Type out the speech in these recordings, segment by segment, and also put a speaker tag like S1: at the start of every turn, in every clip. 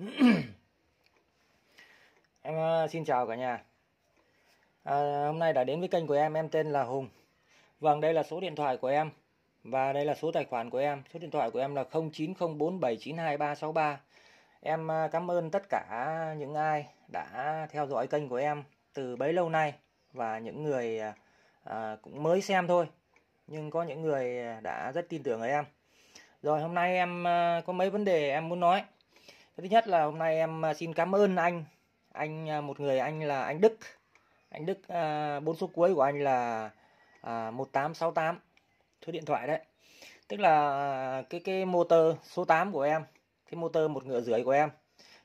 S1: em uh, xin chào cả nhà. À, hôm nay đã đến với kênh của em em tên là Hùng. Vâng đây là số điện thoại của em và đây là số tài khoản của em. Số điện thoại của em là 0904792363 em uh, cảm ơn tất cả những ai đã theo dõi kênh của em từ bấy lâu nay và những người uh, cũng mới xem thôi. Nhưng có những người đã rất tin tưởng ở em. Rồi hôm nay em có mấy vấn đề em muốn nói thứ nhất là hôm nay em à, xin cảm ơn anh. Anh à, một người anh là anh Đức. Anh Đức à, bốn số cuối của anh là à, 1868 số điện thoại đấy. Tức là cái cái motor số 8 của em cái motor một ngựa rưỡi của em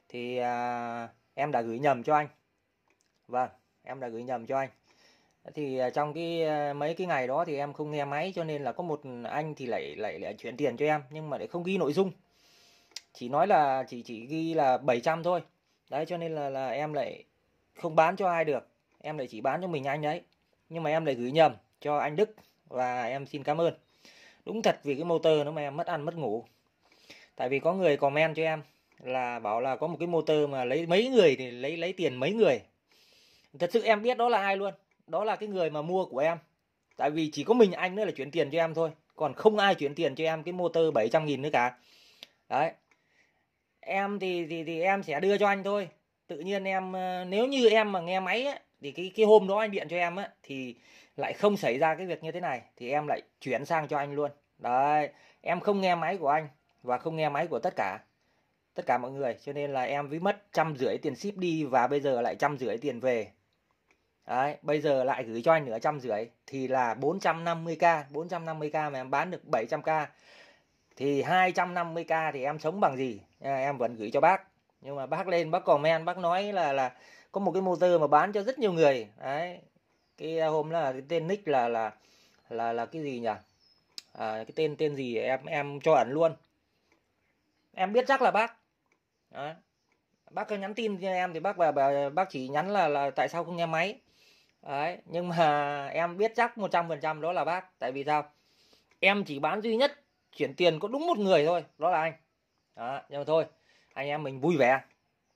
S1: thì à, em đã gửi nhầm cho anh. Vâng em đã gửi nhầm cho anh. Thì trong cái mấy cái ngày đó thì em không nghe máy cho nên là có một anh thì lại lại lại chuyển tiền cho em nhưng mà lại không ghi nội dung chỉ nói là chỉ chỉ ghi là 700 thôi. Đấy, cho nên là là em lại không bán cho ai được. Em lại chỉ bán cho mình anh đấy nhưng mà em lại gửi nhầm cho anh Đức và em xin cảm ơn. Đúng thật vì cái motor nó mà em mất ăn mất ngủ. Tại vì có người comment cho em là bảo là có một cái motor mà lấy mấy người thì lấy lấy tiền mấy người. Thật sự em biết đó là ai luôn. Đó là cái người mà mua của em. Tại vì chỉ có mình anh nữa là chuyển tiền cho em thôi. Còn không ai chuyển tiền cho em cái motor 700 nghìn nữa cả. Đấy em thì thì thì em sẽ đưa cho anh thôi. Tự nhiên em ờ, nếu như em mà nghe máy ấy, thì cái cái hôm đó anh điện cho em ấy, thì lại không xảy ra cái việc như thế này thì em lại chuyển sang cho anh luôn. Đấy em không nghe máy của anh và không nghe máy của tất cả tất cả mọi người. Cho nên là em với mất trăm rưỡi tiền ship đi và bây giờ lại trăm rưỡi tiền về. Đấy bây giờ lại gửi cho anh nữa trăm rưỡi thì là 450k 450k mà em bán được 700k thì 250k thì em sống bằng gì? À, em vẫn gửi cho bác. Nhưng mà bác lên bác comment bác nói là là có một cái motor mà bán cho rất nhiều người. Đấy. Cái à, hôm là cái tên nick là là là là cái gì nhỉ? À, cái tên tên gì em em cho ẩn luôn. Em biết chắc là bác. Đấy. bác có nhắn tin cho em thì bác bà, bà bác chỉ nhắn là là tại sao không nghe máy. Đấy. Nhưng mà em biết chắc 100% đó là bác. Tại vì sao? Em chỉ bán duy nhất chuyển tiền có đúng một người thôi đó là anh. Đó, nhưng mà thôi anh em mình vui vẻ.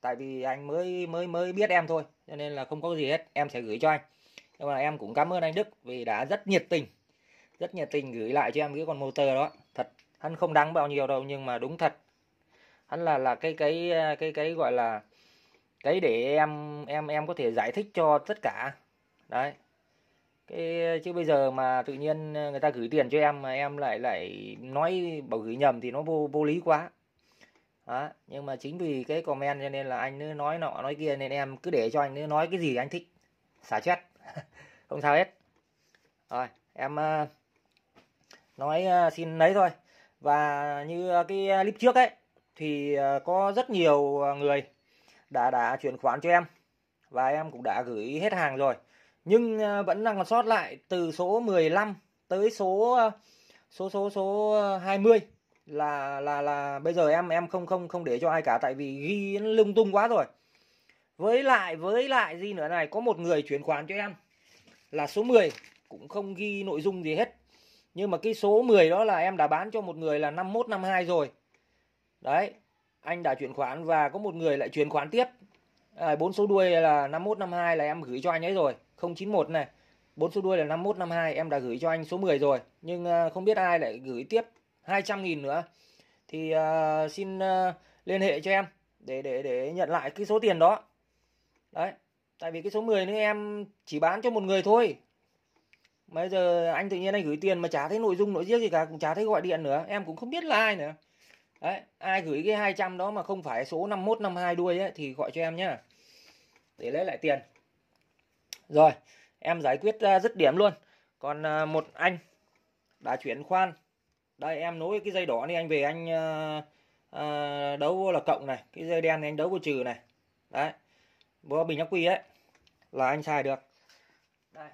S1: Tại vì anh mới mới mới biết em thôi cho nên là không có gì hết em sẽ gửi cho anh. Nhưng mà em cũng cảm ơn anh Đức vì đã rất nhiệt tình rất nhiệt tình gửi lại cho em cái con motor đó. Thật hắn không đáng bao nhiêu đâu nhưng mà đúng thật. Hắn là là cái cái cái cái gọi là cái để em em em có thể giải thích cho tất cả. Đấy cái, chứ bây giờ mà tự nhiên ờ, người ta gửi tiền cho em mà em lại lại nói, bảo gửi nhầm thì nó vô vô lý quá. Đó. nhưng mà chính vì cái comment cho nên là anh cứ nói nọ, nói kia nên em cứ để cho anh cứ nói cái gì anh thích. Xả chết không sao hết. Rồi, em ờ, nói ờ, xin lấy thôi. Và như cái clip trước ấy, thì có rất nhiều người đã đã chuyển khoản cho em. Và em cũng đã gửi hết hàng rồi nhưng à, vẫn đang còn sót lại từ số 15 tới à, số số số số 20 là là là bây giờ em em không không không để cho ai cả tại vì ghi lung tung quá rồi. Với lại với lại gì nữa này có một người chuyển khoản cho em là số 10 cũng không ghi nội dung gì hết. Nhưng mà cái số 10 đó là em đã bán cho một người là 51 52 rồi. Đấy anh đã chuyển khoản và có một người lại chuyển khoản tiếp. À, bốn số đuôi là 51 52 là em gửi cho anh ấy rồi. 091 này. Bốn số đuôi là 5152 em đã gửi cho anh số 10 rồi. Nhưng à, không biết ai lại gửi tiếp 200 nghìn nữa. Thì uh, xin uh, liên hệ cho em để để để nhận lại cái số tiền đó. Đấy tại vì cái số 10 nữa em chỉ bán cho một người thôi. Bây giờ anh tự nhiên anh gửi tiền mà chả thấy nội dung nội giết gì cả cũng chả thấy gọi điện nữa. Em cũng không biết là ai nữa. Đấy ai gửi cái 200 đó mà không phải số 51 52 đuôi ấy thì gọi cho em nhá. Để lấy lại tiền rồi, em giải quyết ờ, dứt điểm luôn. Còn ờ, một anh đã chuyển khoan. Đây em nối cái dây đỏ này anh về anh uh, đấu là cộng này, cái dây đen này anh đấu có trừ này. Đấy. Bữa bình ắc quy ấy là anh xài được. Đây.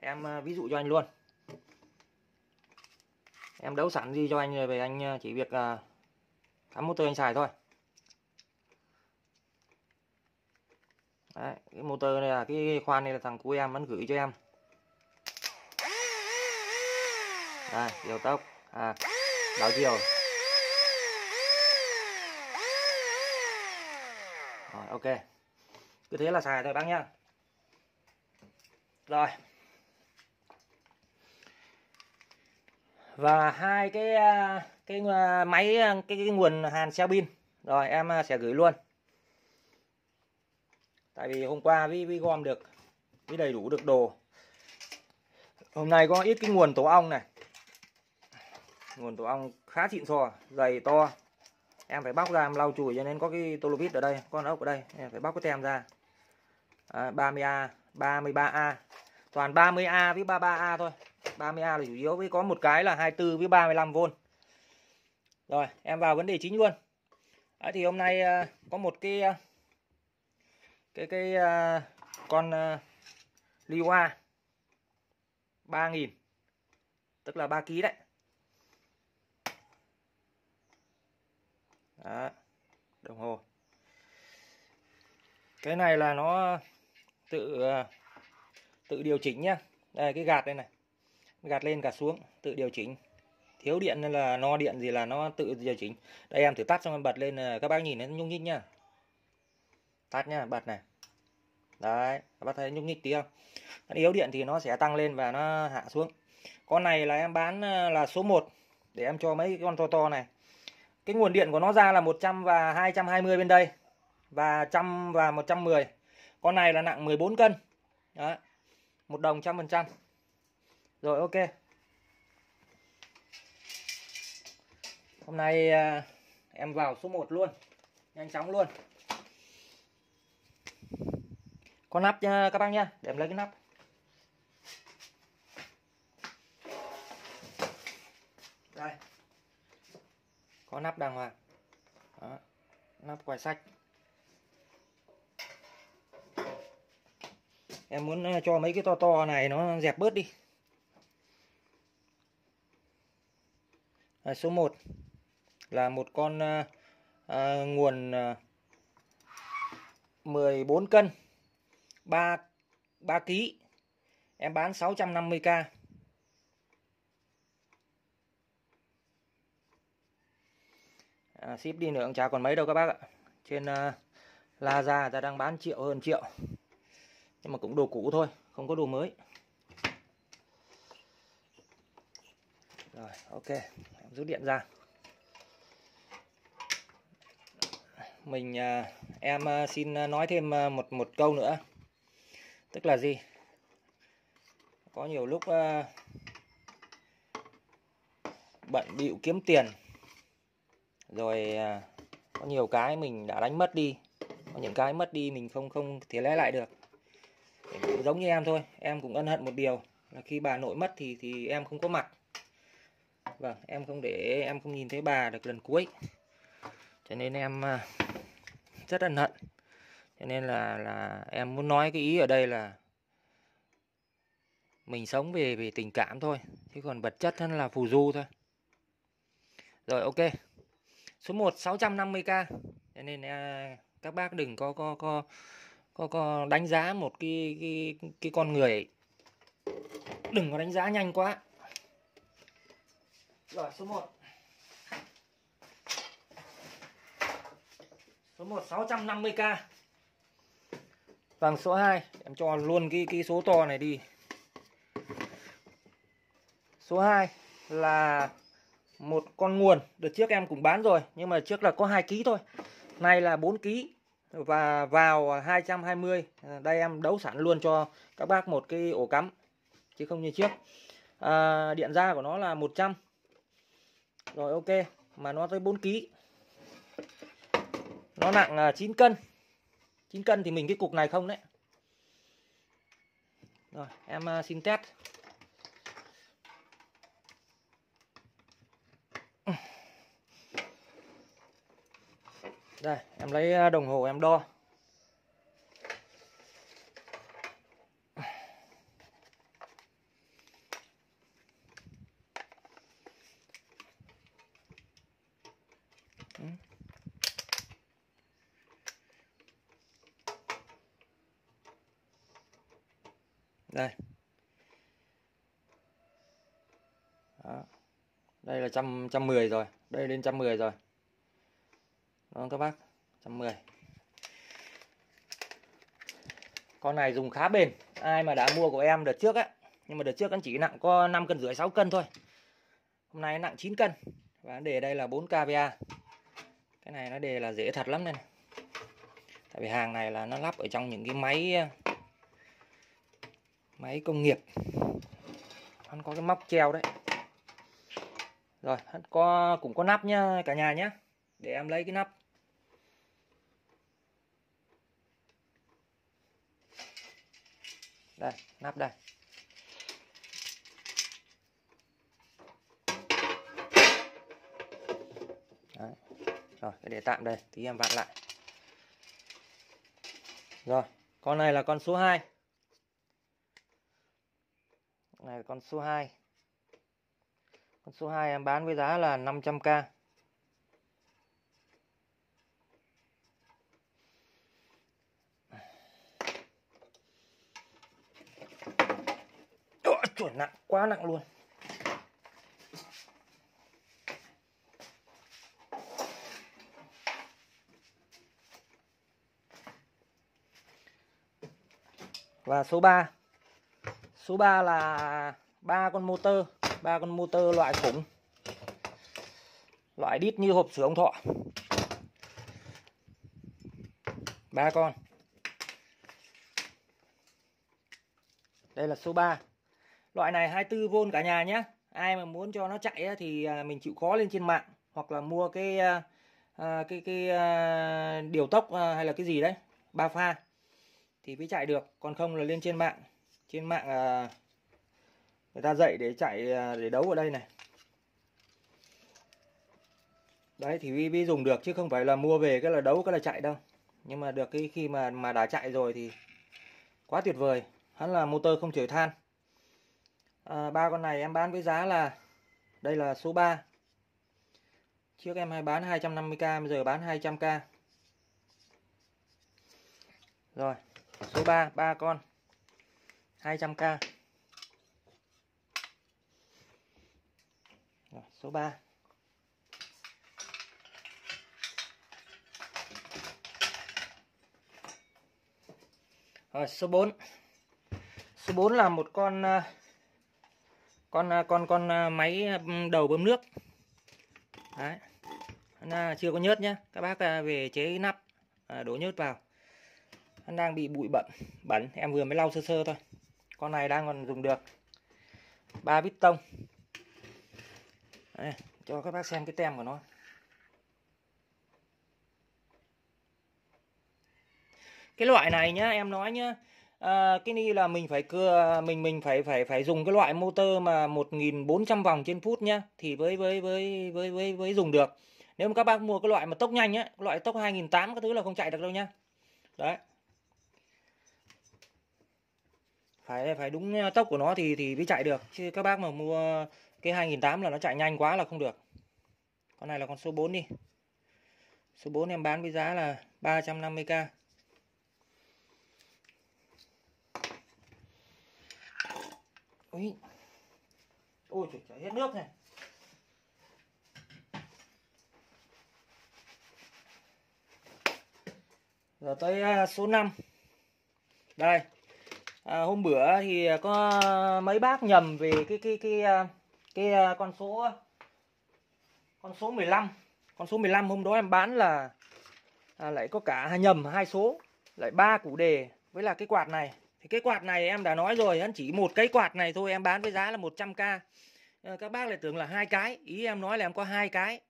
S1: Em ví dụ cho anh luôn. Em đấu sẵn gì cho anh rồi về anh chỉ việc uh, cắm motor anh xài thôi. Đấy, cái motor này là cái khoan này là thằng của em vẫn gửi cho em. Đây điều tốc. À đảo chiều. Rồi ok. Cứ thế là xài thôi bác nhá. Rồi. Và hai cái à, cái à, máy à, cái, cái nguồn hàn xe pin rồi em sẽ gửi luôn tại vì hôm qua vi vi gom được vi đầy đủ được đồ. Hôm nay có ít cái nguồn tổ ong này. Nguồn tổ ong khá xịn sò dày to. Em phải bóc ra em lau chùi cho nên có cái tolovit ở đây con ốc ở đây. Em phải bóc cái tem ra. À, 30A 33A toàn 30A với 33A thôi. 30A là chủ yếu với có một cái là 24 với 35V rồi em vào vấn đề chính luôn. Đấy, thì hôm nay à, có một cái à, cái cái uh, con uh, Liwa 3000 tức là 3 kg đấy. Đó, đồng hồ. Cái này là nó tự à, tự điều chỉnh nhá. Đây cái gạt đây này. Gạt lên gạt xuống tự điều chỉnh. Thiếu điện nên là no điện gì là nó tự điều chỉnh. Đây em thử tắt xong em bật lên à, các bác nhìn nó nhung nhích nhá tắt nhá, bật này. Đấy các bác thấy nhúc nhích tí không? Yếu điện thì nó sẽ tăng lên và nó hạ xuống. Con này là em bán ờ, là số 1 để em cho mấy con to to này. Cái nguồn điện của nó ra là 100 và 220 bên đây và trăm và 110 con này là nặng 14 cân. Đấy. một đồng trăm phần trăm. Rồi, ok. Hôm nay ờ, em vào số 1 luôn, nhanh chóng luôn có nắp nha các bác nhá. Để em lấy cái nắp. Đây. Có nắp đàng hoàng. Đó. nắp quài sách em muốn ờ, cho mấy cái to to này nó dẹp bớt đi. À, số 1 là một con à, nguồn à, 14 cân. 3 3 kg em bán 650k à, ship đi nữa cũng chả còn mấy đâu các bác ạ. Trên uh, Lazada ta đang bán triệu hơn triệu. Nhưng mà cũng đồ cũ thôi không có đồ mới. Rồi ok. Em rút điện ra. Mình uh, em uh, xin nói thêm uh, một một câu nữa tức là gì? Có nhiều lúc uh, bận bịu kiếm tiền. Rồi uh, có nhiều cái mình đã đánh mất đi. Có những cái mất đi mình không không thể lấy lại được. Cũng giống như em thôi em cũng ân hận một điều là khi bà nội mất thì thì em không có mặt. Vâng em không để em không nhìn thấy bà được lần cuối. Cho nên em uh, rất ân hận cho nên là là em muốn nói cái ý ở đây là mình sống về về tình cảm thôi chứ còn vật chất thân là phù du thôi. Rồi ok. Số 1 650k cho nên à, các bác đừng có có có có có đánh giá một cái cái cái con người. Ấy. đừng có đánh giá nhanh quá. Rồi số 1 số 1 650k Vâng số 2 Em cho luôn cái, cái số to này đi. Số 2 là một con nguồn. Đợt trước em cũng bán rồi Nhưng mà trước là có 2 kg thôi. Nay là 4 kg Và vào 220 Đây em đấu sẵn luôn cho các bác một cái ổ cắm Chứ không như trước. À, Điện ra của nó là 100 Rồi ok Mà nó tới 4 kg Nó nặng à, 9 cân. 9 cân thì mình cái cục này không đấy? Rồi, em à, xin test. Đây, em lấy à, đồng hồ em đo đây Đó. đây là trăm trăm mười rồi. Đây lên trăm mười rồi. Đó các bác? Trăm mười. Con này dùng khá bền. Ai mà đã mua của em đợt trước á, nhưng mà đợt trước anh chỉ nặng có 5 cân rưỡi 6 cân thôi. Hôm nay nặng 9 cân. Và đề đây là 4 kVA cái này nó đề là dễ thật lắm này. Tại vì hàng này là nó lắp ở trong những cái máy máy công nghiệp. Nó có cái móc treo đấy rồi, có, cũng có nắp nhá, cả nhà nhé để em lấy cái nắp. Đây nắp đây. Đấy. rồi để tạm đây, tí em vặn lại. Rồi, con này là con số 2 này là con số 2 con số 2 em bán với giá là 500k chuẩn nặng quá, nặng luôn. Và số 3 số 3 là ba con motor ba con motor loại khủng loại đít như hộp sửa ông thọ. Ba con. Đây là số 3 loại này 24V cả nhà nhé. Ai mà muốn cho nó chạy thì à, mình chịu khó lên trên mạng hoặc là mua cái à, à, cái cái điều tốc hay là cái gì đấy, ba pha thì mới chạy được. Còn không là lên trên mạng. Trên mạng người ta dạy để chạy à, để đấu ở đây này. Đấy thì vi, vi dùng được chứ không phải là mua về cái là đấu cái là chạy đâu. Nhưng mà được cái khi mà mà đã chạy rồi thì quá tuyệt vời. Hắn là motor không chổi than. À, ba con này em bán với giá là đây là số 3 trước em hay bán 250k bây giờ bán 200k rồi số 3 ba con. 200k số 3 rồi, số 4 số 4 là một con ờ, ờ, con con con máy ừ, đầu bơm nước. Đấy. Nó chưa có nhớt nhá. Các bác về chế nắp đổ nhớt vào. Nó đang bị bụi bẩn bẩn. Em vừa mới lau sơ sơ thôi. Con này đang còn dùng được. 3 bít tông. Đây, cho các bác xem cái tem của nó. Cái loại này nhá em nói nhá à, cái ni là mình phải cưa mình mình phải phải phải dùng cái loại motor mà 1400 vòng trên phút nhá thì với với với với với với dùng được. Nếu mà các bác mua cái loại mà tốc nhanh á loại tốc 2008 các thứ là không chạy được đâu nhá. Đấy. Phải phải đúng à, tốc của nó thì thì mới chạy được chứ các bác mà mua cái 2008 là nó chạy nhanh quá là không được con này là con số 4 đi số 4 em bán với giá là 350k Ui. Ôi trời chảy hết nước này. Giờ tới à, số 5. Đây. À, hôm bữa thì có mấy bác nhầm về cái cái cái à, cái, ờ, con số con số 15. Con số 15 hôm đó em bán là à, lại có cả nhầm hai số, lại ba củ đề với là cái quạt này. Thì cái quạt này em đã nói rồi anh chỉ một cái quạt này thôi em bán với giá là 100k ờ, các bác lại tưởng là hai cái ý em nói là em có hai cái.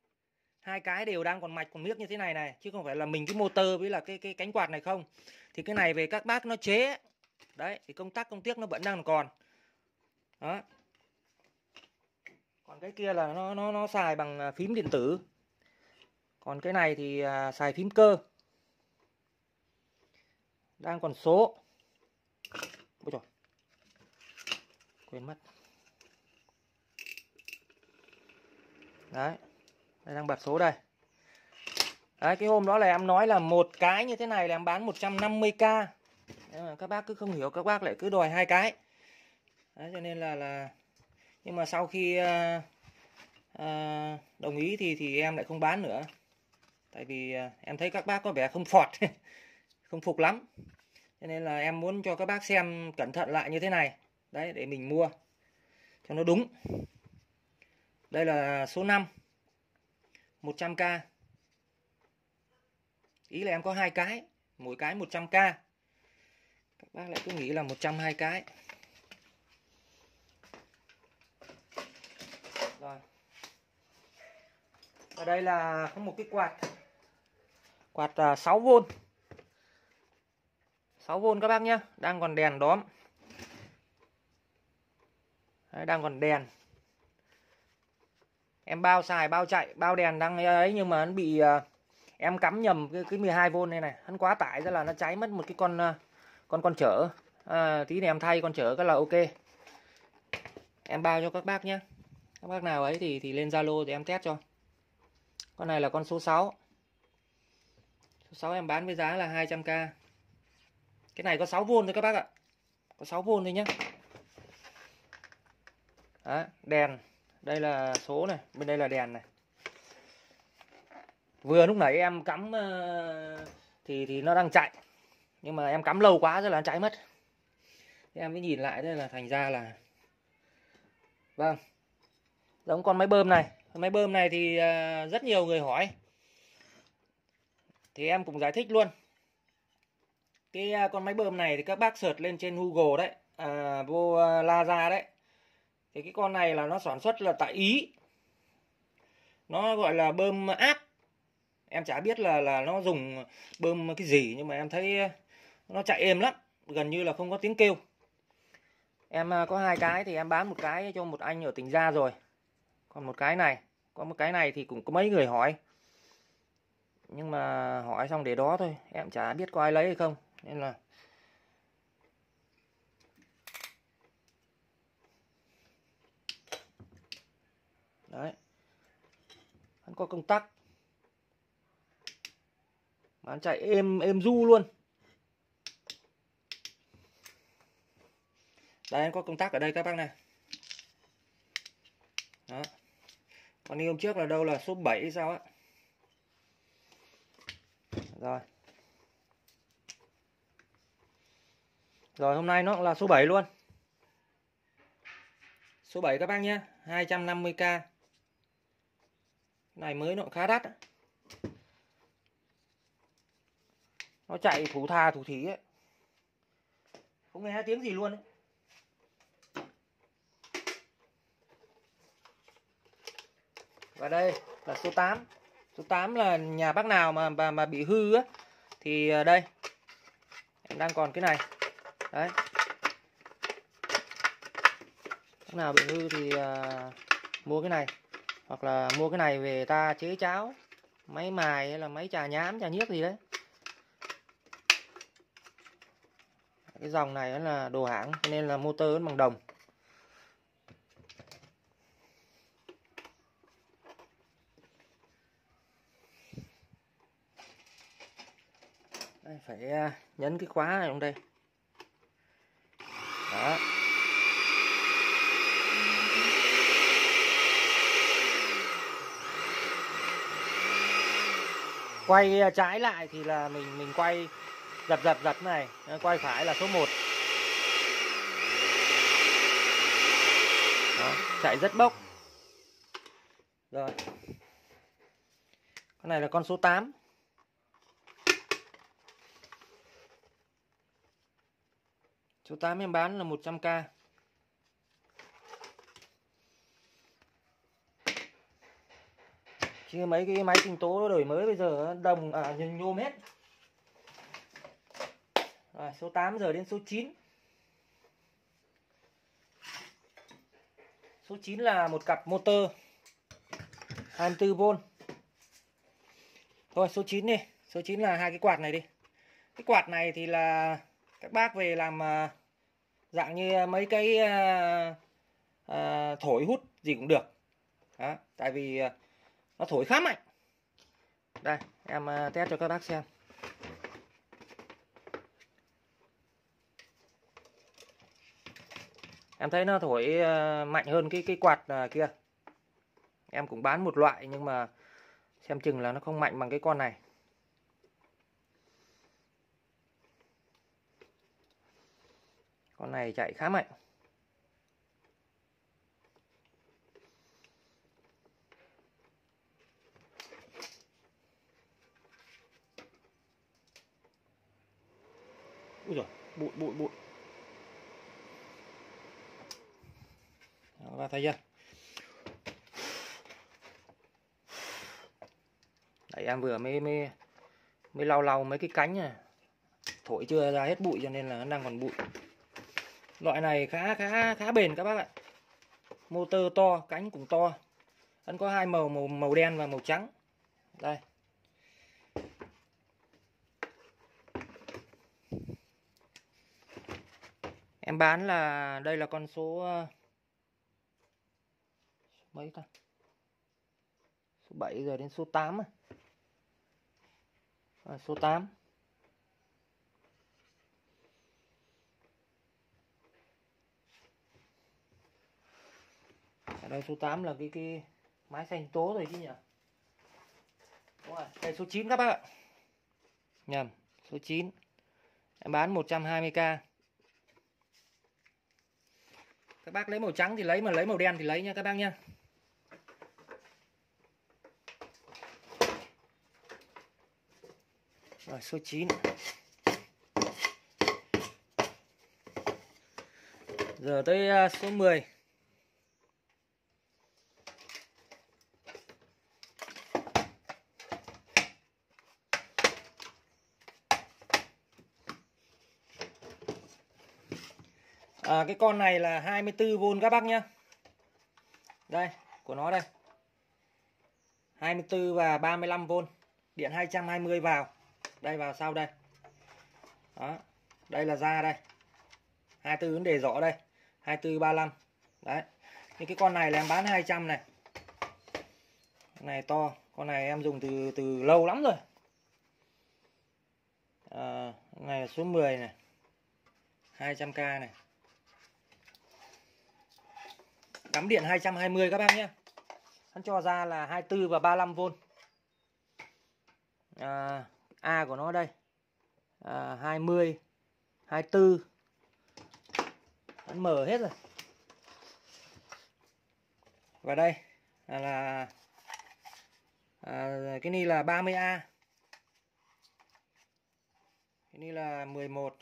S1: Hai cái đều đang còn mạch còn miếc như thế này này chứ không phải là mình cái motor với là cái cái cánh quạt này không. Thì cái này về các bác nó chế đấy thì công tắc công tiếc nó vẫn đang còn. Đó còn cái kia là nó nó nó xài bằng à, phím điện tử. Còn cái này thì à, xài phím cơ. Đang còn số. Ôi trời. Quên mất. Đấy. Đây đang bật số đây. Đấy cái hôm đó là em nói là một cái như thế này là em bán 150k mà Các bác cứ không hiểu các bác lại cứ đòi hai cái. Đấy cho nên là là nhưng mà sau khi à, à, đồng ý thì thì em lại không bán nữa. Tại vì à, em thấy các bác có vẻ không phọt Không phục lắm. Cho nên là em muốn cho các bác xem cẩn thận lại như thế này. Đấy để mình mua cho nó đúng. Đây là số 5 100k ý là em có hai cái mỗi cái 100k các bác lại cứ nghĩ là 120 cái rồi ở đây là có một cái quạt. Quạt à, 6V 6V các bác nhé đang còn đèn đóm. Đấy, đang còn đèn. Em bao xài bao chạy bao đèn đang ấy nhưng mà nó bị à, em cắm nhầm cái, cái 12V này này. Hắn quá tải ra là nó cháy mất một cái con à, con con chở. À, tí này em thay con chở cái là ok. Em bao cho các bác nhé các bác nào ấy thì thì lên Zalo thì em test cho con này là con số 6 số 6 em bán với giá là 200k cái này có 6V thôi các bác ạ. Có 6V thôi nhé Đó, đèn. Đây là số này bên đây là đèn này. Vừa lúc nãy em cắm ờ, thì thì nó đang chạy. Nhưng mà em cắm lâu quá rồi là nó cháy mất. Thế em mới nhìn lại đây là thành ra là vâng. Giống con máy bơm này máy bơm này thì à, rất nhiều người hỏi. Thì em cũng giải thích luôn. Cái à, con máy bơm này thì các bác search lên trên Google đấy à, vô à, Laza đấy. Thì cái con này là nó sản xuất là tại Ý. Nó gọi là bơm áp em chả biết là là nó dùng bơm cái gì nhưng mà em thấy nó chạy êm lắm gần như là không có tiếng kêu. Em có hai cái thì em bán một cái cho một anh ở tỉnh gia rồi. Còn một cái này có một cái này thì cũng có mấy người hỏi. Nhưng mà hỏi xong để đó thôi, em chả biết có ai lấy hay không. Nên là đấy. Hắn có công tắc. Bán chạy êm êm du luôn. Đây em có công tắc ở đây các bác này. Đó con đi hôm trước là đâu là số 7 sao á? Rồi. Rồi, hôm nay nó là số 7 luôn. Số 7 các bác nhé 250k này mới nó khá đắt nó chạy thủ tha thủ thí ấy. Không nghe tiếng gì luôn ấy. Và đây là số 8 số 8 là nhà bác nào mà mà, mà bị hư á. Thì ờ, đây. Em đang còn cái này. Đấy. Bác nào bị hư thì uh, mua cái này. Hoặc là mua cái này về ta chế cháo máy mài hay là máy trà nhám trà nhiếc gì đấy. Cái dòng này là đồ hãng nên là motor bằng đồng. Đây, phải à, nhấn cái khóa này trong đây. Đó. Quay à, trái lại thì là mình mình quay giật giật giật này à, quay phải là số 1 Đó, chạy rất bốc. Rồi. Con này là con số 8 số 8 em bán là 100k chứ mấy cái máy sinh tố đổi mới bây giờ đồng à nhôm hết. Rồi, số 8 giờ đến số 9 Số 9 là một cặp motor 24V Thôi số 9 đi. Số 9 là hai cái quạt này đi. Cái quạt này thì là các bác về làm à, Dạng như mấy cái à, à, Thổi hút gì cũng được. Đó, Tại vì à, Nó thổi khá mạnh. Đây em à, test cho các bác xem. Em thấy nó thổi mạnh hơn cái cái quạt kia. Em cũng bán một loại nhưng mà xem chừng là nó không mạnh bằng cái con này. Con này chạy khá mạnh. Úi rồi bụi bụi bụi. Đó, các bạn thấy chưa Đấy em vừa mới mới mới lau lau mấy cái cánh này. Thổi chưa ra hết bụi cho nên là nó đang còn bụi loại này khá khá khá bền các bác ạ. Motor to cánh cũng to. Vẫn có hai màu màu màu đen và màu trắng. Đây. Em bán là đây là con số ờ, mấy ta? Số 7 giờ đến số 8 à? à, số 8 ở đây số 8 là cái cái mái xanh tố rồi chứ nhỉ? Đúng rồi, đây số 9 các bác ạ. Nhầm số 9 em bán 120k các bác lấy màu trắng thì lấy mà lấy màu đen thì lấy nha các bác nha rồi số 9 giờ tới à, số 10 à, cái con này là 24V các bác nhá. Đây của nó đây. 24 và 35V điện 220 vào. Đây vào sau đây. Đó đây là ra đây. 24 vấn đề rõ đây. 24 35 đấy những cái con này là em bán 200 này. Con này to con này em dùng từ từ lâu lắm rồi. À, này là số 10 này. 200k này. Cắm điện 220 các bác nhé. Hắn cho ra là 24 và 35V à, A của nó đây. À, 20 24 hắn mở hết rồi. Và đây là, là à, cái này là 30A cái này là 11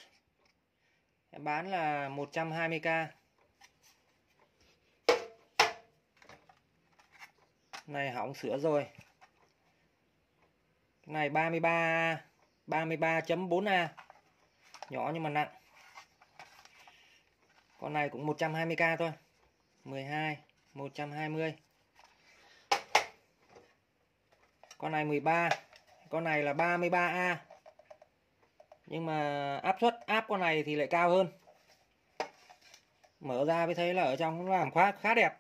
S1: em bán là 120k này hỏng sửa rồi. Cái này 33 33.4A nhỏ nhưng mà nặng. Con này cũng 120k thôi. 12 120 con này 13 con này là 33A nhưng mà áp suất áp con này thì lại cao hơn. Mở ra mới thấy là ở trong nó làm khá khá đẹp.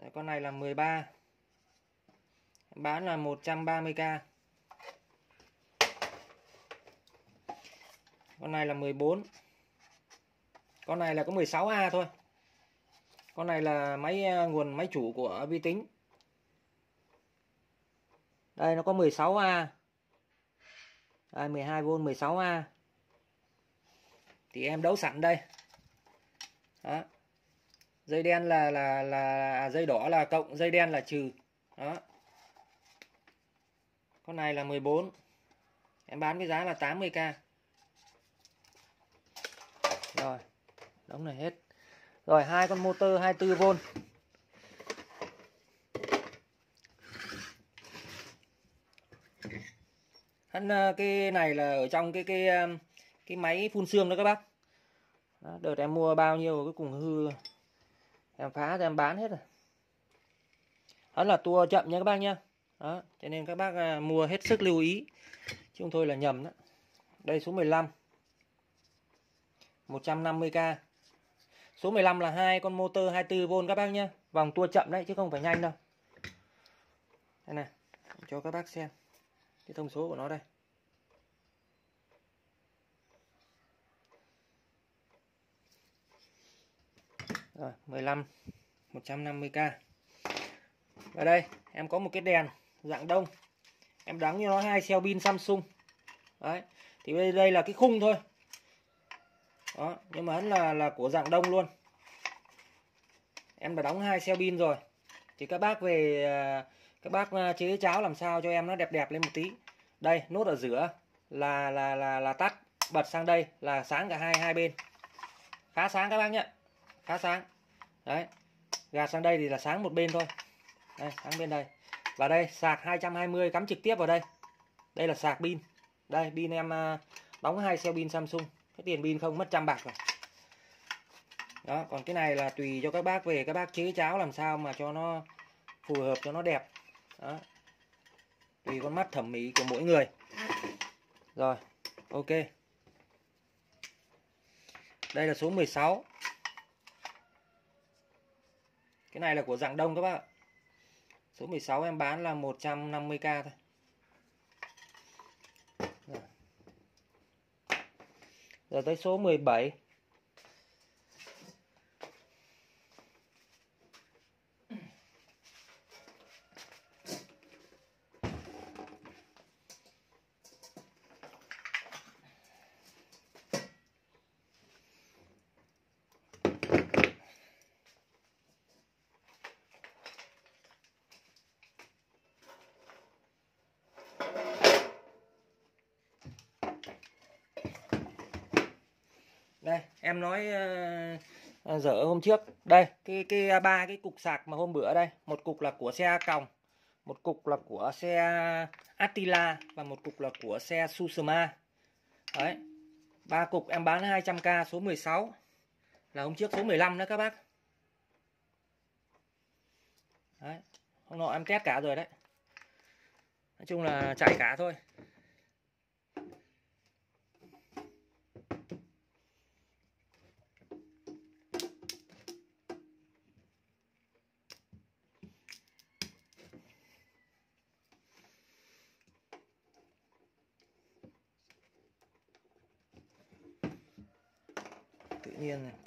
S1: Đấy, con này là 13 bán là 130k con này là 14 con này là có 16A thôi. Con này là máy ờ, nguồn máy chủ của vi tính. Đây nó có 16A đây 12V 16A thì em đấu sẵn đây. Đó dây đen là là là à, dây đỏ là cộng dây đen là trừ. Đó. Con này là 14 em bán với giá là 80k rồi đóng này hết. Rồi hai con motor 24V hắn ờ, cái này là ở trong cái cái ờ, cái máy phun xương đó các bác. Đợt em mua bao nhiêu cuối cùng hư em phá em bán hết rồi. Đó là tua chậm nha các bác nhá. Đó cho nên các bác à, mua hết sức lưu ý. Chứ không thôi là nhầm đó. Đây số 15 150k số 15 là hai con motor 24V các bác nhá. Vòng tua chậm đấy chứ không phải nhanh đâu. Đây này cho các bác xem cái thông số của nó đây. Rồi, 15 150k. và đây em có một cái đèn dạng đông. Em đáng như nó hai xeo pin Samsung. Đấy. Thì đây, đây là cái khung thôi. đó nhưng mà vẫn là là của dạng đông luôn em đã đóng hai xeo pin rồi thì các bác về à, các bác à, chế cháo làm sao cho em nó đẹp đẹp lên một tí đây nốt ở giữa là là là là tắt bật sang đây là sáng cả hai hai bên khá sáng các bác nhé khá sáng. Đấy gạt sang đây thì là sáng một bên thôi. Đây, sáng bên đây. Và đây, sạc 220 cắm trực tiếp vào đây. Đây là sạc pin. Đây, pin em à, đóng hai xe pin Samsung. Cái tiền pin không mất trăm bạc rồi. Đó, còn cái này là tùy cho các bác về, các bác chế cháo làm sao mà cho nó phù hợp, cho nó đẹp. Đó. Tùy con mắt thẩm mỹ của mỗi người. Rồi, ok. Đây là số 16 cái này là của dạng đông các bác ạ. Số 16 em bán là 150k thôi. Rồi, rồi tới số 17 đây em nói uh, dở hôm trước. Đây cái cái à, ba cái cục sạc mà hôm bữa đây. Một cục là của xe còng một cục là của xe Attila và một cục là của xe Susuma đấy ba cục em bán 200k số 16 là hôm trước số 15 đó các bác. Đấy hôm nọ em test cả rồi đấy. Nói chung là chạy cả thôi.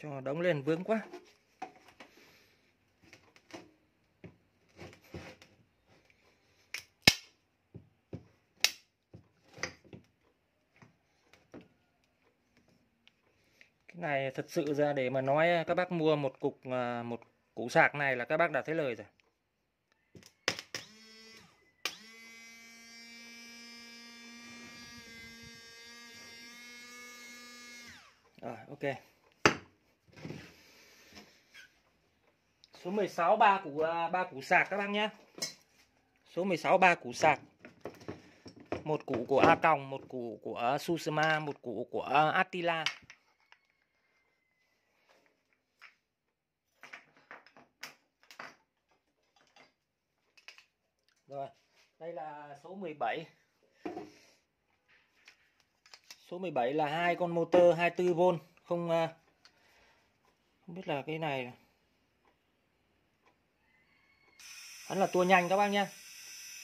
S1: Cho đóng lên vướng quá. Cái này thật sự ra để mà nói các bác mua một cục à, một củ sạc này là các bác đã thấy lời rồi. Rồi, ok. Số 16 ba củ à, ba củ sạc các bác nhá. số 16 ba củ sạc. Một củ của A còng một củ của Susama, một củ của Attila. Rồi đây là số 17 số 17 là hai con motor 24V không à, không biết là cái này Đó là tua nhanh các bác nhé.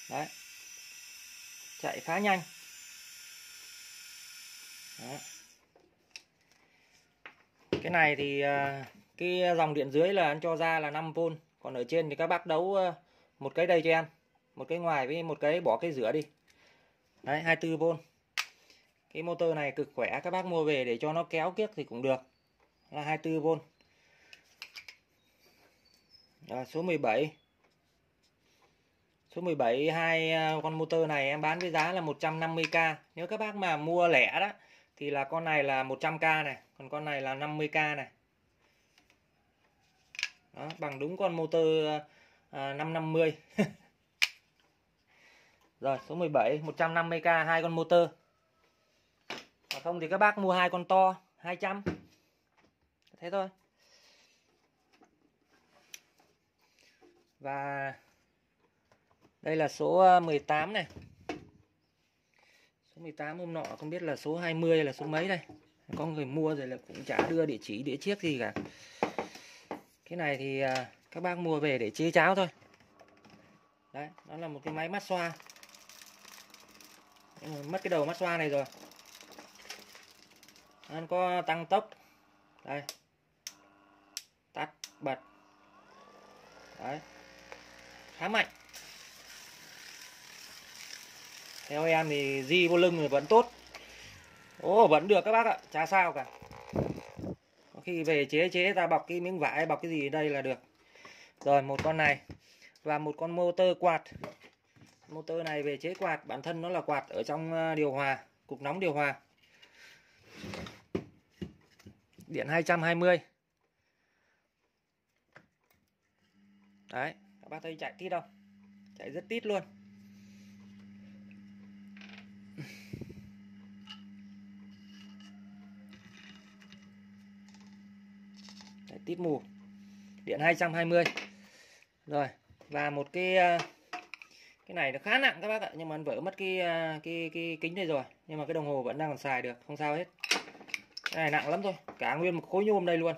S1: Đấy. Chạy khá nhanh. Đấy. cái này thì à, cái dòng điện dưới là anh cho ra là 5V còn ở trên thì các bác đấu à, một cái đây cho em một cái ngoài với một cái bỏ cái giữa đi. Đấy 24V cái motor này cực khỏe các bác mua về để cho nó kéo kiếc thì cũng được. Là 24V Rồi, số 17 số 17 hai ờ, con motor này em bán với giá là 150k nếu các bác mà mua lẻ đó thì là con này là 100k này còn con này là 50k này. Đó, bằng đúng con motor ờ, à, 550 rồi số 17 150k hai con motor. Hoặc không thì các bác mua hai con to 200 thế thôi. Và đây là số ờ, 18 này. Số 18 hôm nọ không biết là số 20 là số mấy đây. Có người mua rồi là cũng chả đưa địa chỉ, địa chiếc gì cả. Cái này thì ờ, các bác mua về để chế cháo thôi. Đấy, nó là một cái máy mát xoa. Mất cái đầu mát xoa này rồi. Nó có tăng tốc. Đây. Tắt bật. Đấy. Khá mạnh theo em thì di vô lưng thì vẫn tốt. Ồ vẫn được các bác ạ, chả sao cả. Có khi về chế chế, ta bọc cái miếng vải, bọc cái gì đây là được. Rồi, một con này và một con motor quạt. Motor này về chế quạt, bản thân nó là quạt ở trong ờ, điều hòa, cục nóng điều hòa. Điện 220 đấy, các bác thấy chạy tít không? Chạy rất tít luôn. Tít mù. Điện 220 rồi, và một cái ờ, cái này nó khá nặng các bác ạ, nhưng mà vỡ mất cái ờ, cái cái kính này rồi. Nhưng mà cái đồng hồ vẫn đang còn xài được, không sao hết. Cái này nặng lắm thôi, cả nguyên một khối nhôm đây luôn.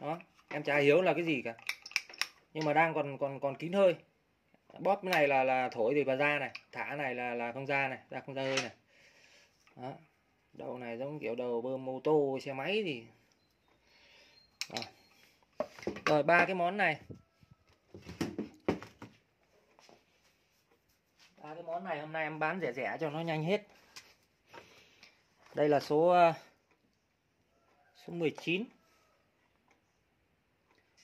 S1: Đó, em chả hiểu là cái gì cả. Nhưng mà đang còn còn còn kín hơi. Bóp cái này là là thổi thì vào ra này, thả này là là không ra này, ra không ra hơi này. Đó, đầu này giống kiểu đầu bơm mô tô, xe máy thì rồi, ba cái món này. Ba cái món này hôm nay em bán rẻ rẻ cho nó nhanh hết. Đây là số ờ, số 19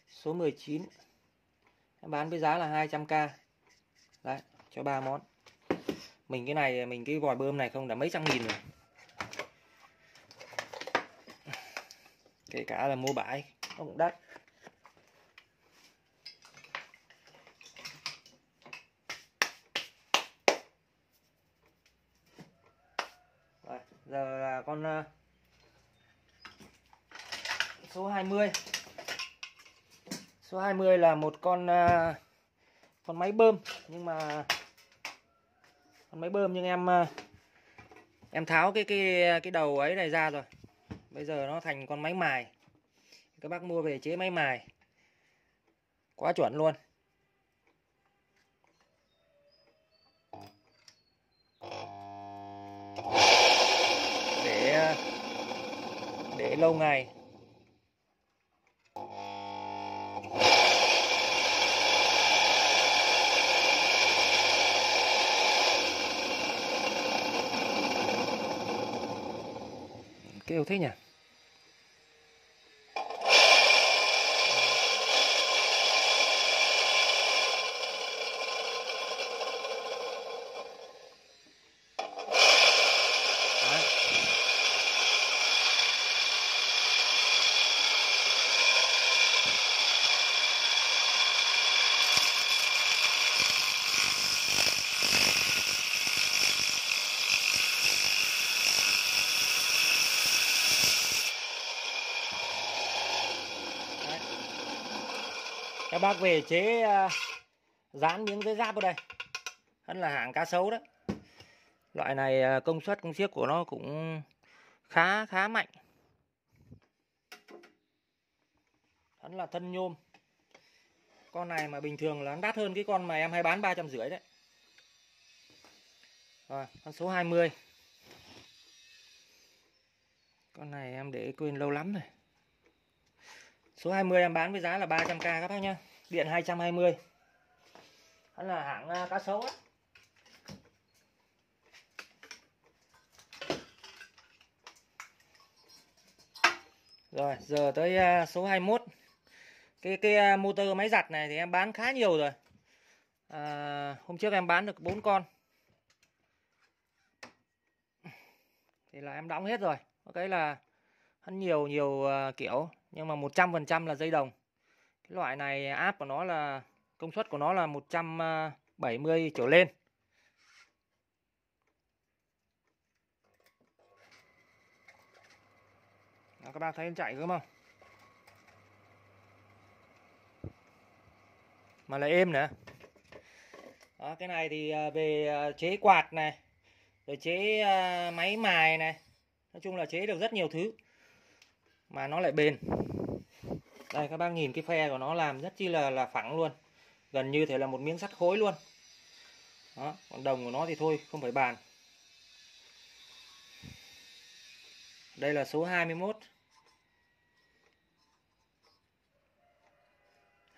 S1: số 19 em bán với giá là 200k đấy, cho ba món. Mình cái này, mình cái vòi bơm này không đã mấy trăm nghìn rồi. Kể cả là mua bãi, nó cũng đắt Rồi, giờ là con ờ, số 20 số 20 là một con ờ, con máy bơm, nhưng mà con máy bơm nhưng em ờ, em tháo cái cái cái đầu ấy này ra rồi. Bây giờ nó thành con máy mài. Các bác mua về chế máy mài. Quá chuẩn luôn. Lâu ngày. Kêu thế nhỉ Đấy. Đấy. các bác về chế à, dán miếng giấy giáp vào đây. Hắn là hàng cá sấu đó. Loại này à, công suất, công siếc của nó cũng khá khá mạnh. Hắn là thân nhôm. Con này mà bình thường là đắt hơn cái con mà em hay bán ba trăm rưỡi đấy. Rồi, con số 20 con này em để quên lâu lắm rồi. Số 20 em bán với giá là 300k các bác nhá. Điện 220. Hắn là hãng à, cá sấu á. Rồi, giờ tới à, số 21. Cái cái à, motor máy giặt này thì em bán khá nhiều rồi. À, hôm trước em bán được 4 con. Thì là em đóng hết rồi. Cái là hắn nhiều nhiều kiểu nhưng mà 100% là dây đồng. Loại này áp của nó là công suất của nó là 170 à, trở lên. Đó, các bác thấy em chạy cơ không? Mà lại êm nữa. Đó, cái này thì à, về à, chế quạt này, rồi chế máy mài này. Nói chung là chế được rất nhiều thứ mà nó lại bền đây các bác nhìn cái phe của nó làm rất chi là là phẳng luôn. Gần như thể là một miếng sắt khối luôn. Đó còn đồng của nó thì thôi không phải bàn. Đây là số 21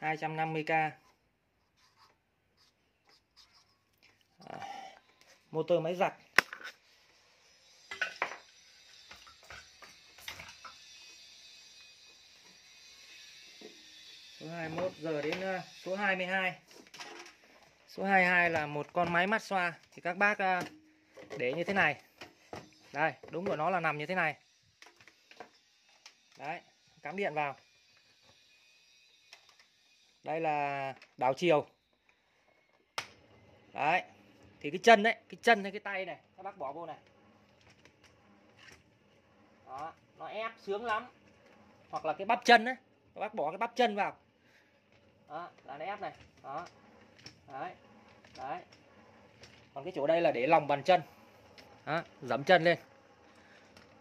S1: 250k à, motor máy giặt. 21 giờ đến ờ, số 22 số 22 là một con máy mát xoa. Thì các bác ờ, để như thế này. Đây, đúng của nó là nằm như thế này. Đấy, cắm điện vào. Đây là đảo chiều. Đấy, thì cái chân đấy, cái chân hay cái tay này, các bác bỏ vô này. Đó, nó ép sướng lắm. Hoặc là cái bắp chân đấy, các bác bỏ cái bắp chân vào đó là nó ép này. Đó. Đấy đấy. Còn cái chỗ đây là để lòng bàn chân. Đó dẫm chân lên.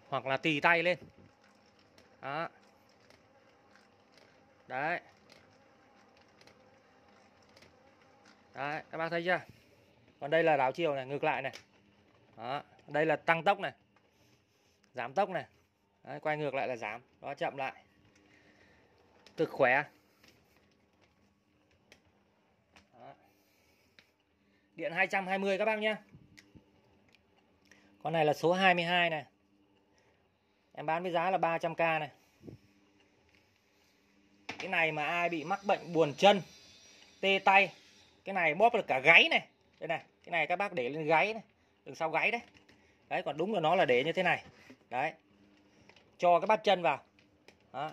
S1: Hoặc là tì tay lên. Đó. Đấy. Đấy các bác thấy chưa? Còn đây là đảo chiều này ngược lại này. Đó đây là tăng tốc này. Giảm tốc này. Đấy, quay ngược lại là giảm. Đó chậm lại. Cực khỏe. Điện 220 các bác nhé con này là số 22 này. Em bán với giá là 300k này. Cái này mà ai bị mắc bệnh buồn chân tê tay cái này bóp được cả gáy này. Đây này cái này các bác để lên gáy này đằng sau gáy đấy. Đấy còn đúng là nó là để như thế này. Đấy. Cho cái bắp chân vào. Đó.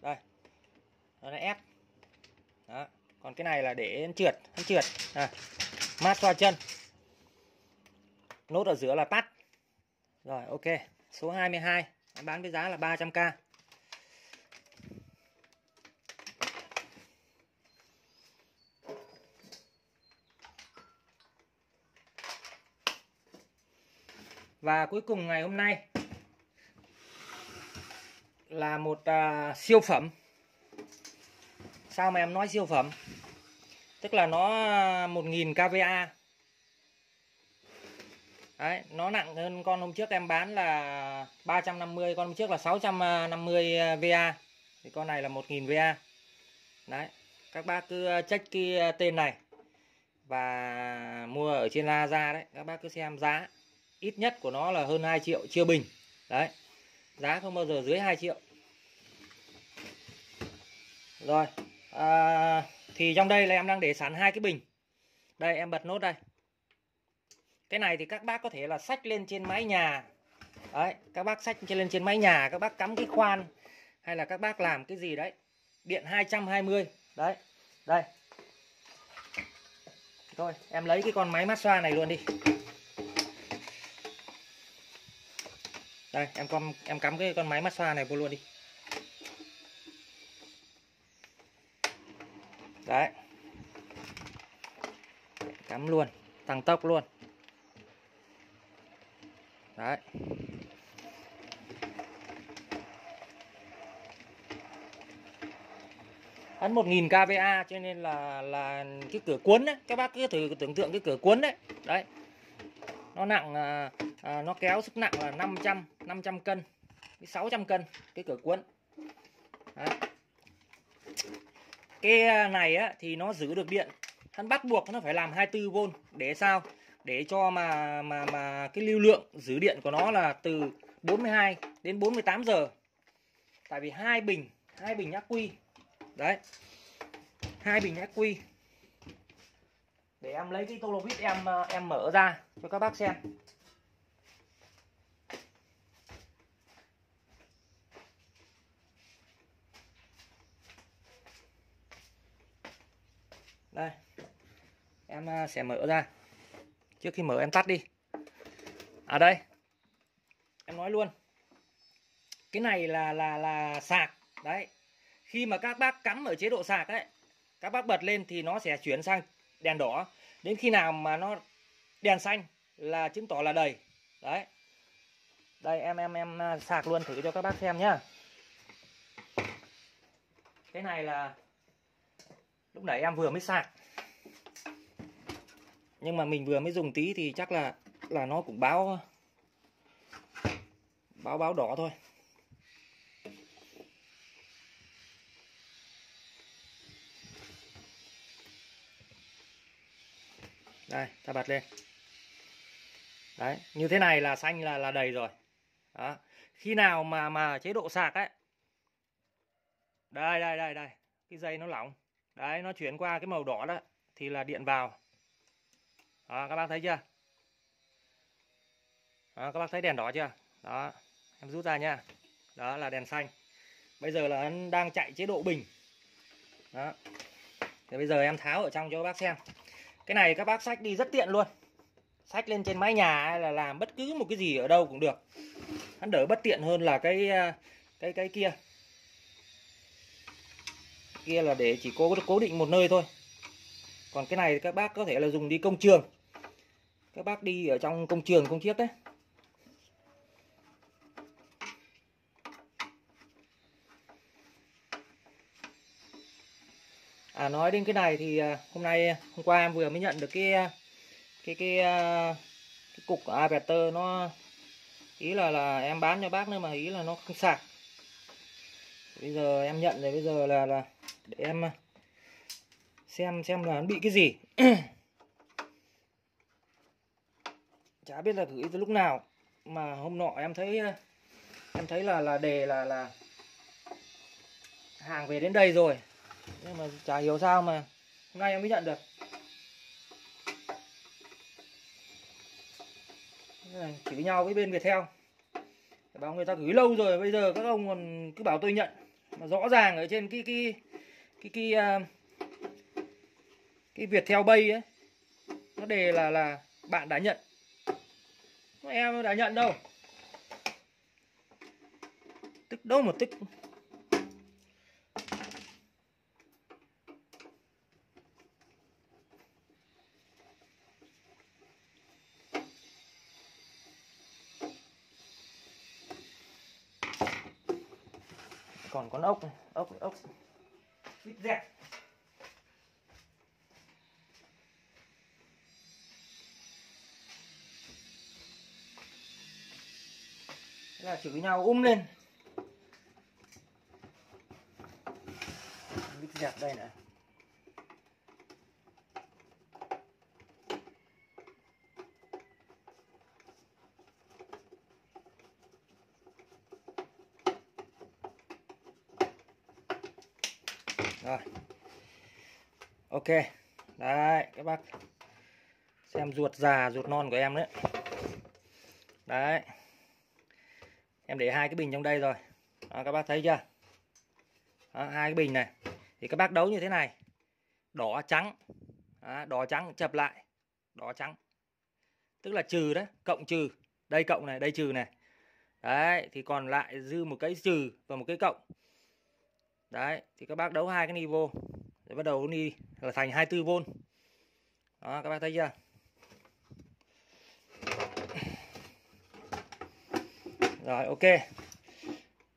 S1: Đây. Nó ép. Đó. Còn cái này là để trượt hắn trượt. À, mát xoa chân. Nốt ở giữa là tắt. Rồi ok. Số 22 em bán với giá là 300k Và cuối cùng ngày hôm nay là một uh, siêu phẩm. Sao mà em nói siêu phẩm? Tức là nó à, 1000 kVA. Đấy, nó nặng hơn con hôm trước em bán là 350, con hôm trước là 650 à, VA. Thì con này là 1000 VA. Đấy, các bác cứ à, check cái tên này và mua ở trên Lazada đấy, các bác cứ xem giá ít nhất của nó là hơn 2 triệu chưa bình đấy giá không bao giờ dưới 2 triệu rồi à, thì trong đây là em đang để sẵn hai cái bình. Đây, em bật nốt đây. Cái này thì các bác có thể là sách lên trên mái nhà. Đấy, các bác sách lên trên mái nhà, các bác cắm cái khoan, hay là các bác làm cái gì đấy. Điện 220 đấy, đây. Thôi, em lấy cái con máy massage này luôn đi. Đây, em con, em cắm cái con máy massage này vô luôn đi. Đấy. Cắm luôn tăng tốc luôn. Đấy. Hắn 1000 kVA cho nên là là cái cửa cuốn đấy các bác cứ thử tưởng tượng cái cửa cuốn đấy. Đấy. Nó nặng à, à, nó kéo sức nặng là 500 500 cân 600 cân cái cửa cuốn. Đấy cái à, này á, thì nó giữ được điện. Hắn bắt buộc nó phải làm 24V để sao? Để cho mà mà mà cái lưu lượng giữ điện của nó là từ 42 đến 48 giờ. Tại vì hai bình hai bình ác quy. Đấy. Hai bình ác quy. Để em lấy cái tô lô vít em à, em mở ra cho các bác xem. Đây. Em à, sẽ mở ra. Trước khi mở, em tắt đi. À đây. Em nói luôn. Cái này là là là sạc. Đấy. Khi mà các bác cắm ở chế độ sạc đấy các bác bật lên thì nó sẽ chuyển sang đèn đỏ. Đến khi nào mà nó đèn xanh là chứng tỏ là đầy. Đấy. Đây, em em em à, sạc luôn thử cho các bác xem nhá. Cái này là lúc nãy em vừa mới sạc. Nhưng mà mình vừa mới dùng tí thì chắc là là nó cũng báo báo báo đỏ thôi. Đây, ta bật lên. Đấy, như thế này là xanh là là đầy rồi. Đó. Khi nào mà mà chế độ sạc ấy. Đây đây đây đây. Cái dây nó lỏng đấy nó chuyển qua cái màu đỏ đó thì là điện vào. Đó các bác thấy chưa? Đó, các bác thấy đèn đỏ chưa? Đó em rút ra nha. Đó là đèn xanh. Bây giờ là nó đang chạy chế độ bình. Đó. Thì bây giờ em tháo ở trong cho các bác xem. Cái này các bác sách đi rất tiện luôn. Sách lên trên mái nhà hay là làm bất cứ một cái gì ở đâu cũng được. Hắn đỡ bất tiện hơn là cái ờ, cái cái kia kia là để chỉ cố cố định một nơi thôi. Còn cái này các bác có thể là dùng đi công trường. Các bác đi ở trong công trường công chiếc đấy. À nói đến cái này thì à, hôm nay à, hôm qua em vừa mới nhận được cái à, cái cái cái, cái cục của Aperter nó ý là là em bán cho bác nữa mà ý là nó không sạc. Bây giờ em nhận rồi bây giờ là là để em à, xem xem là nó bị cái gì. Chả biết là gửi từ lúc nào, mà hôm nọ em thấy à, em thấy là là đề là là hàng về đến đây rồi. Nhưng mà chả hiểu sao mà hôm nay em mới nhận được. Chửi nhau với bên Viettel. Bảo người ta gửi lâu rồi, bây giờ các ông còn cứ bảo tôi nhận. Mà rõ ràng ở trên cái cái cái cái ờ, cái, việt theo Bay ấy nó đề là là bạn đã nhận. Em đã nhận đâu. Tức đâu mà tức. Còn con ốc này ốc ốc. Là nhau um lên. Vít dẹp đây này. Rồi. Ok. Đấy, các bác xem ruột già, ruột non của em đấy. Đấy em để hai cái bình trong đây rồi. Đó, các bác thấy chưa? Đó, hai cái bình này. Thì các bác đấu như thế này. Đỏ trắng. Đó, đỏ trắng chập lại. Đỏ trắng. Tức là trừ đó, cộng trừ. Đây cộng này đây trừ này. Đấy thì còn lại dư một cái trừ và một cái cộng. Đấy thì các bác đấu hai cái ni vô để bắt đầu đi là thành 24V đó các bác thấy chưa? Rồi ok.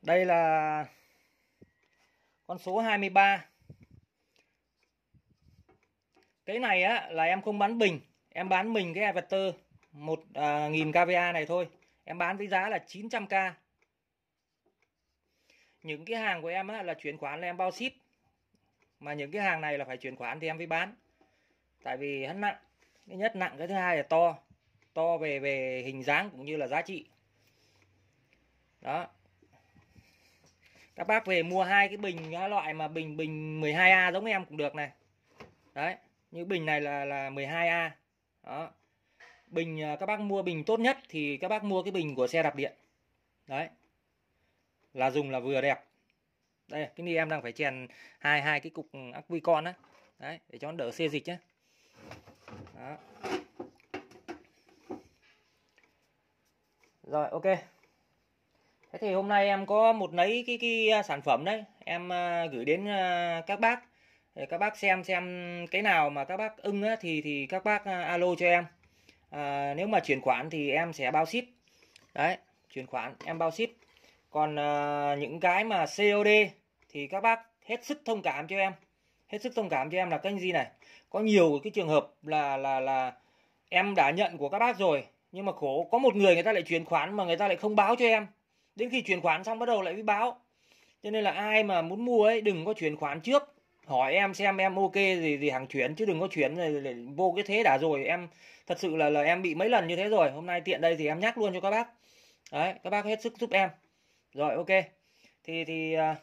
S1: Đây là con số 23 cái này á là em không bán bình. Em bán mình cái adapter một à, nghìn kVA này thôi. Em bán với giá là 900k những cái hàng của em á, là chuyển khoản là em bao ship. Mà những cái hàng này là phải chuyển khoản thì em mới bán. Tại vì hắn nặng. Cái nhất nặng cái thứ hai là to. To về về hình dáng cũng như là giá trị đó. Các bác về mua hai cái bình loại mà bình bình 12A giống em cũng được này. Đấy, như bình này là là 12A đó. Bình à, các bác mua bình tốt nhất thì các bác mua cái bình của xe đạp điện. Đấy. Là dùng là vừa đẹp. Đây, cái ni em đang phải chèn hai hai cái cục ắc quy con á. Đấy, để cho nó đỡ xê dịch nhé đó. rồi, ok thế thì hôm nay em có một lấy cái cái à, sản phẩm đấy em à, gửi đến à, các bác. Để các bác xem xem cái nào mà các bác ưng á, thì thì các bác alo cho em. À, nếu mà chuyển khoản thì em sẽ bao ship. Đấy chuyển khoản em bao ship. Còn à, những cái mà COD thì các bác hết sức thông cảm cho em. Hết sức thông cảm cho em là kênh gì này? Có nhiều cái trường hợp là là là em đã nhận của các bác rồi nhưng mà khổ có một người người ta lại chuyển khoản mà người ta lại không báo cho em đến khi chuyển khoản xong bắt đầu lại mới báo. Cho nên là ai mà muốn mua ấy đừng có chuyển khoản trước. Hỏi em xem em ok gì gì hàng chuyển chứ đừng có chuyển rồi vô cái thế đã rồi. Em thật sự là là em bị mấy lần như thế rồi. Hôm nay tiện đây thì em nhắc luôn cho các bác. Đấy các bác hết sức giúp em. Rồi ok. Thì thì uh,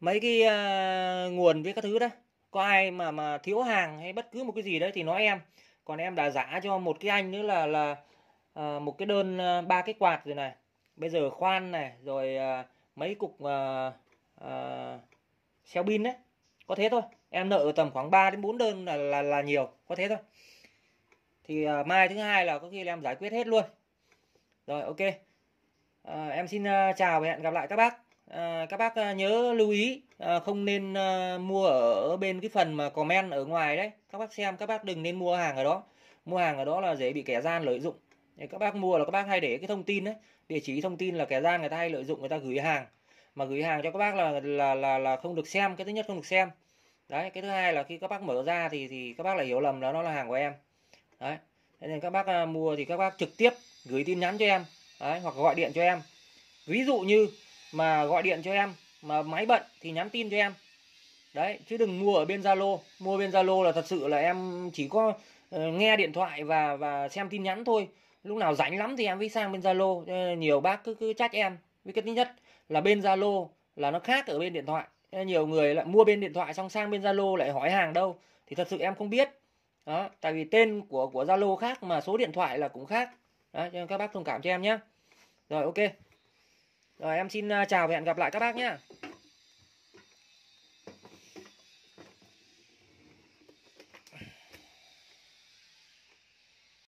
S1: mấy cái uh, nguồn với các thứ đó có ai mà mà thiếu hàng hay bất cứ một cái gì đấy thì nói em. Còn em đã giả cho một cái anh nữa là là uh, một cái đơn ba uh, cái quạt rồi này bây giờ khoan này rồi uh, mấy cục uh, uh, xeo pin đấy. Có thế thôi em nợ tầm khoảng 3 đến 4 đơn là là, là nhiều có thế thôi. Thì uh, mai thứ hai là có khi là em giải quyết hết luôn. Rồi ok. À, em xin uh, chào và hẹn gặp lại các bác. À, các bác uh, nhớ lưu ý à, không nên uh, mua ở bên cái phần mà comment ở ngoài đấy. Các bác xem các bác đừng nên mua hàng ở đó. Mua hàng ở đó là dễ bị kẻ gian lợi dụng các bác mua là các bác hay để cái thông tin đấy địa chỉ thông tin là kẻ gian người ta hay lợi dụng người ta gửi hàng. Mà gửi hàng cho các bác là là là là không được xem cái thứ nhất không được xem. Đấy cái thứ hai là khi các bác mở ra thì thì các bác lại hiểu lầm là nó là hàng của em. Đấy nên các bác à, mua thì các bác trực tiếp gửi tin nhắn cho em đấy, hoặc gọi điện cho em. Ví dụ như mà gọi điện cho em mà máy bận thì nhắn tin cho em. Đấy chứ đừng mua ở bên zalo. Mua bên zalo là thật sự là em chỉ có uh, nghe điện thoại và và xem tin nhắn thôi lúc nào rảnh lắm thì em mới sang bên zalo nhiều bác cứ cứ trách em. Với cái thứ nhất là bên zalo là nó khác ở bên điện thoại. Nhiều người lại mua bên điện thoại xong sang bên zalo lại hỏi hàng đâu. Thì thật sự em không biết. Đó, tại vì tên của của zalo khác mà số điện thoại là cũng khác. Đó, cho nên các bác thông cảm cho em nhé rồi, ok. Rồi, em xin à, chào và hẹn gặp lại các bác nhé